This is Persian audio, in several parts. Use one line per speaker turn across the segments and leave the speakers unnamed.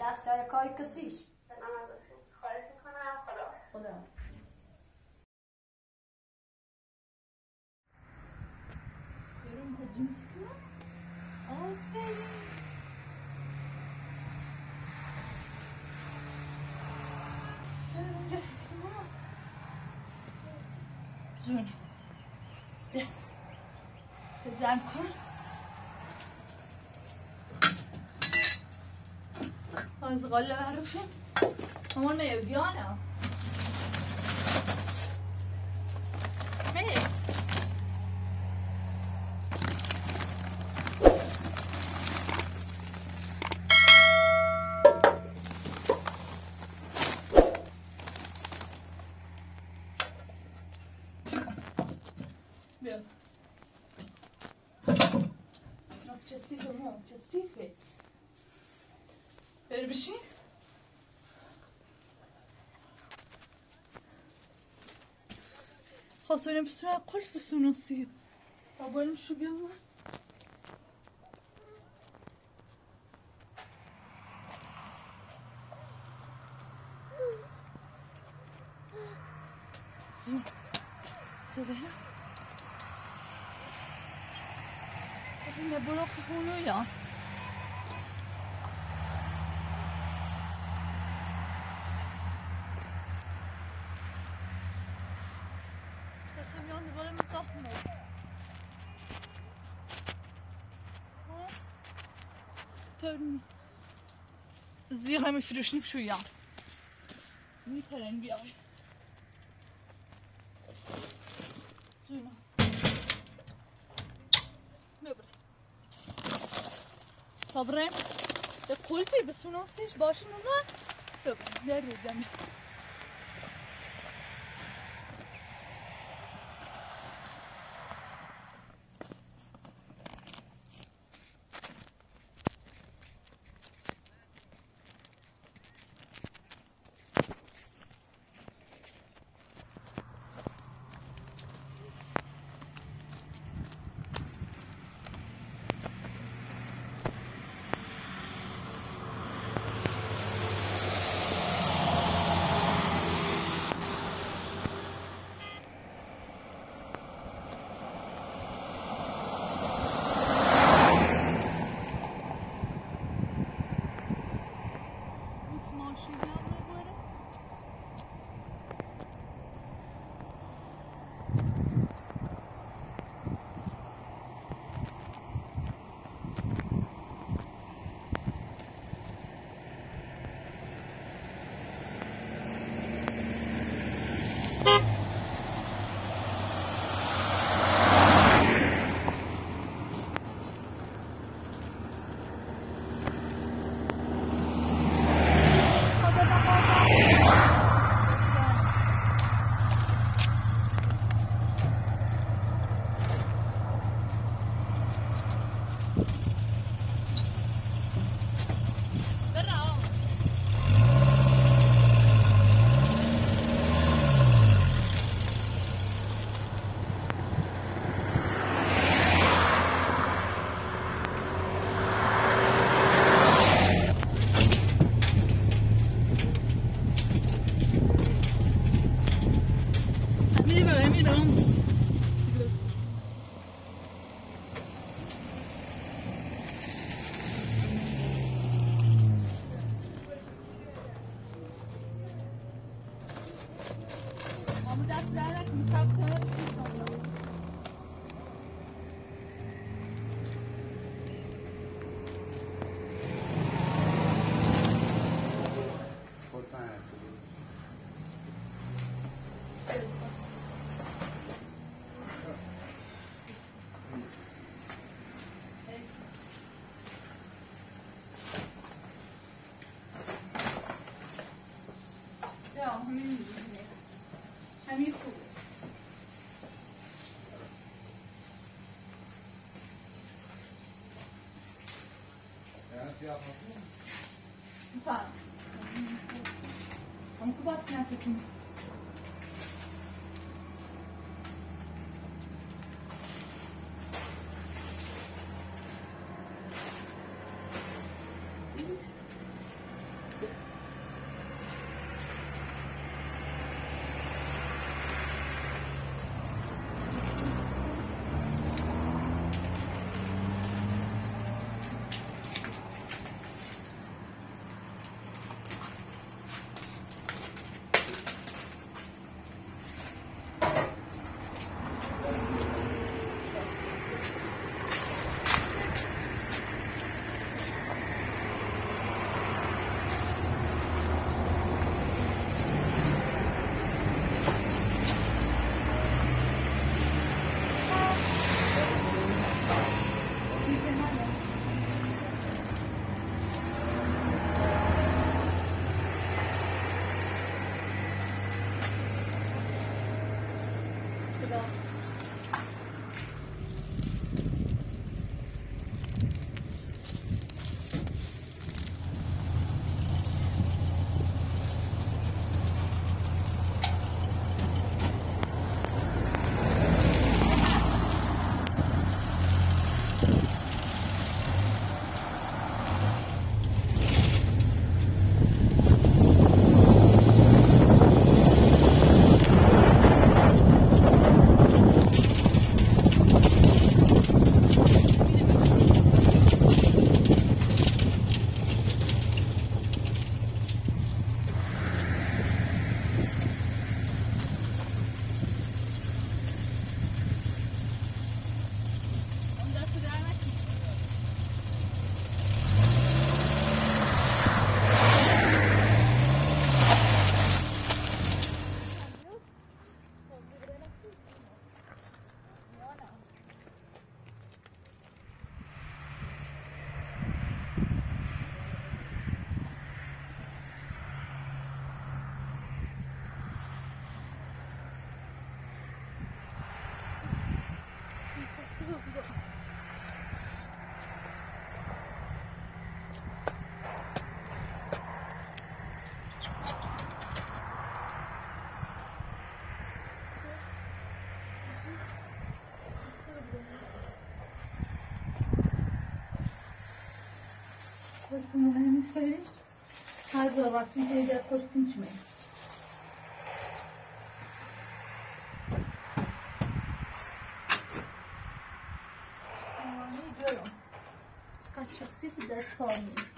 دست های کاری کسیش
خواهش می‌کنم خدا
خدا جون بیا جمع کن وأنا صغيره ما بعرف شو هون ما Abla söylemişsin ha kulf nasıl? Ablam şu gün var. Selena. Ich bin der Bullock Hulu, ja. 他们飞的是不一样，你太能表演，对吗？没有不对，好不然，这口水不是弄水，不是弄啥，对不？别别别。 오빠. 엉크밥이나 지금. Parfümlerimi söyleyeyim. Fazla vaktim heyecan korkunç mu? Kaçısı bir ders olmuyor.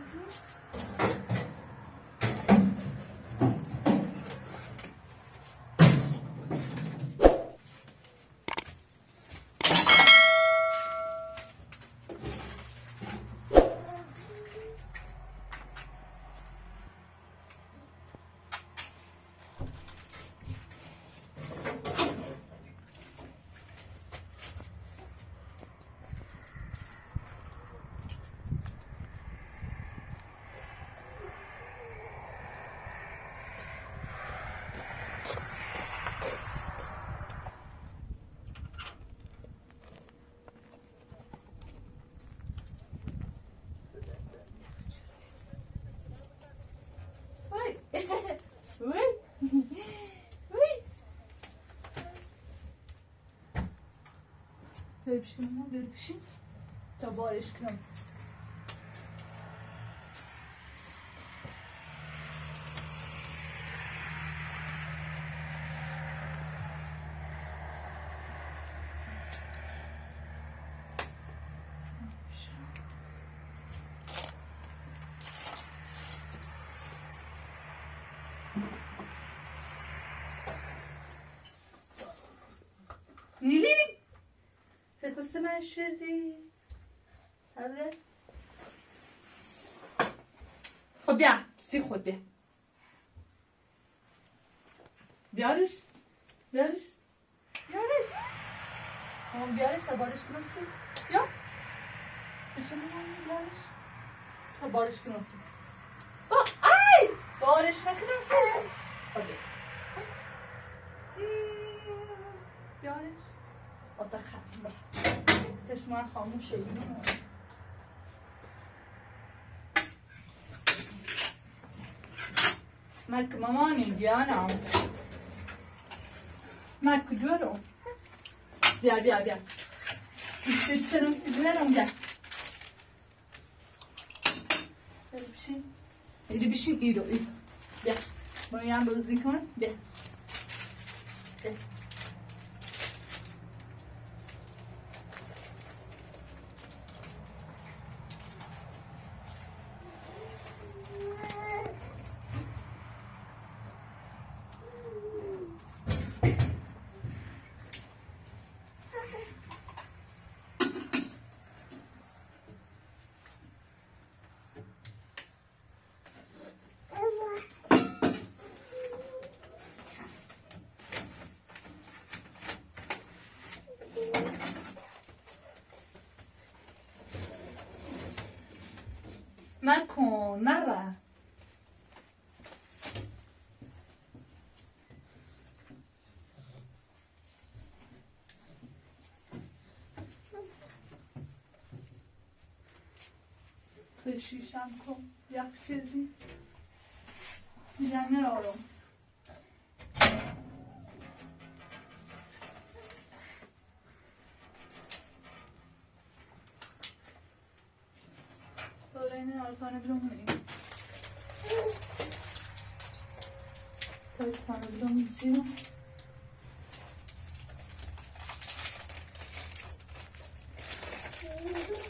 Thank you. Böyle bir şey mi? Böyle bir şey. Tabağı aşkına. فکر کنست من شدی آره خب بیا سی خود بیا. بیارش بیارش بیارش همون بیارش تا بارش کنم سی. بیا. بشه من بیارش تا بارش کنم سی. با ای! بارش نکنم سی. خب بیا. بیارش آتا ختمه چشمان خاموشه مالك ماماني ديانا مالك دورو بيا بيا بيا Üstü serum siglerim gel. Böyle bir şey. Öyle bir şey iyi iyi. Gel. Bunu yan böyle zikon. Gel. Gel. نکن نره سه شیشم کن یک چیزی میگم آروم yerine tane bidon vereyim. Dört tane bidon bitiyor.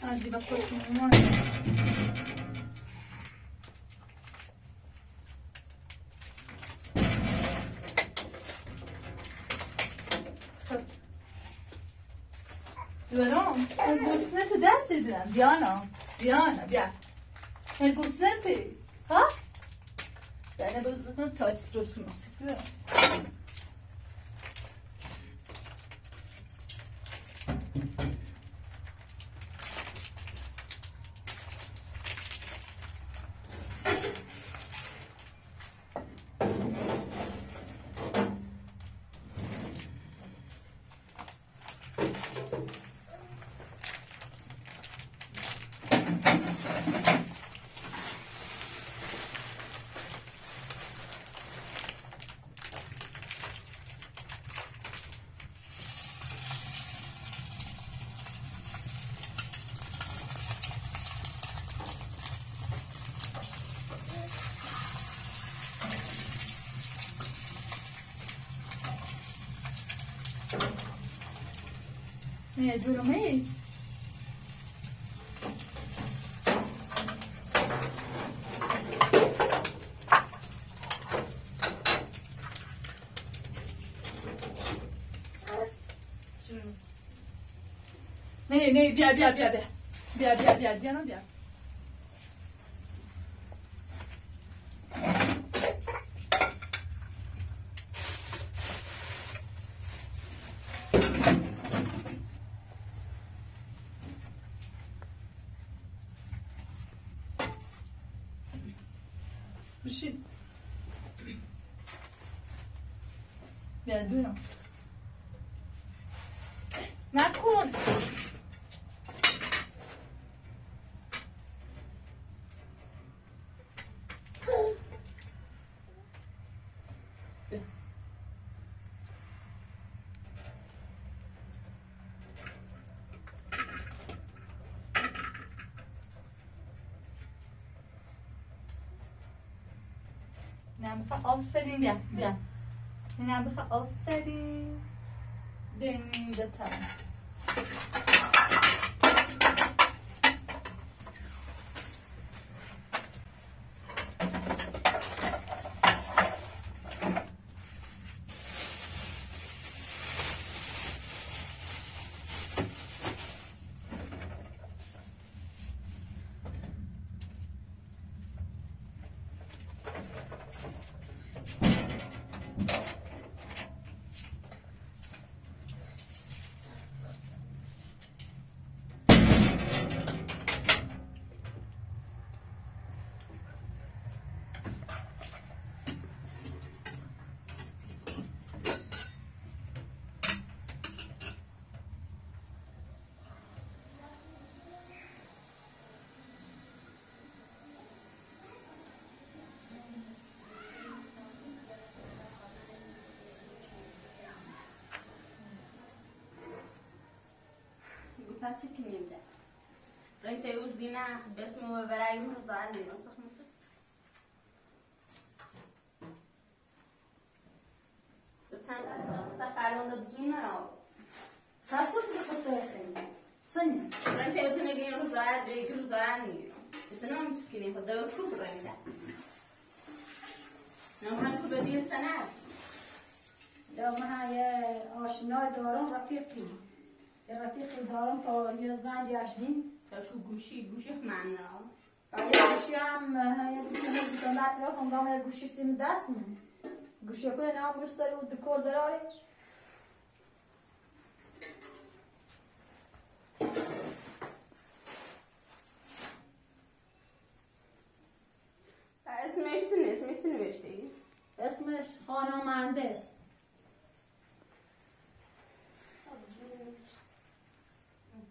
Hadi bakalım var mı? برام گوسنت در دیدم دیانا دیانا بیا Men gusneti, ha? Yani bu taç trosun sıkıyor. เนี่ยดูแล้วไหม没没别别别别别别别别弄别。دونم نکن. آفرین بیا بیا. اینم بخواه آفرین دنی بتر
فاتتني من بغيت يوز دينا باسمه وبراي مرضى عني نسخ من وتان صح على ولد
زوينة راهو خاصة في القصة
يا خير صنع بغيت يوز دينا بين رضى عني رضى عني بس انا مشكلين خدوا
كبر عندها نمرك بدي السنة دوما هاي آشنا دارم رفیقی رفیقی دارم تا یازده جشنین تا
تو گوشی گوشی من
ولی گوشی هم یه دوشی بیتونت رفت اونگام یه گوشی سیم دست من گوشی کنه نه هم بستاری و دکور داری آره. اسمش
چی اسمش چی نوشتی؟ اسمش خانم مهندس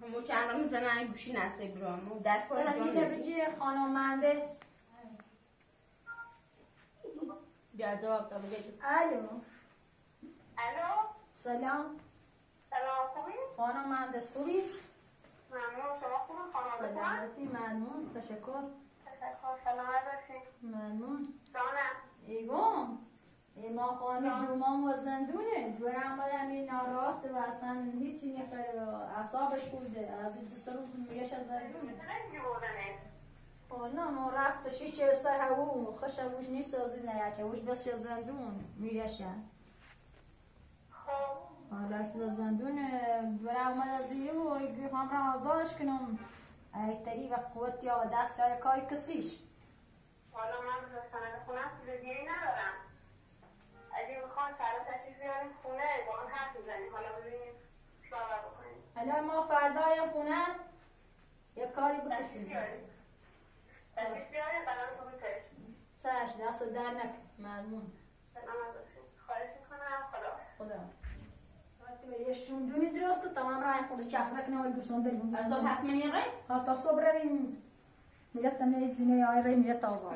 می‌زنه این گوشی نسته برام در فور جان.
بجی خانم مهندس
بیا جواب دا بگه
الو.
الو.
سلام.
سلام خوبی؟
خانم مهندس خوبی؟
ممنون شما خوبی؟ خانم
سلامتی ممنون. تشکر.
تشکر سلامت باشی
ممنون.
جانم.
ایگون ما خواهمی دومان و زندونه. دور آمده همین ناراحت و اصلا هیچی نخیر اعصابش بوده از این دو سه روز میگش از زندونه؟ او نه نو رفت شیش سر هوا خوش وش نیست از این نیاکه وش بس از زندون میرشن
خب.
حالا اصلا زندون دور آمده از این و هم را آزادش کنم. ای تری و قوت یا و دست های کاری کسیش.
حالا من سند خونم چیزی ندارم. اگه می‌خوان سر تشریف بیاریم خونه با حرف می‌زنیم. حالا ببینیم بکنیم.
الان ما فردای خونه یه کاری
تشریف بیاریم. تشریف بیاریم تو
سرش دست در نکن. مضمون.
خواهش می‌کنم. خدا.
خدا. وقتی بری یه شوندونی درست تمام رای خود چخرک نوال دوستان داریم.
از تو حتما یه رای؟
حتی صبح رویم. ملت نمیزینه آی روی ملت آزاد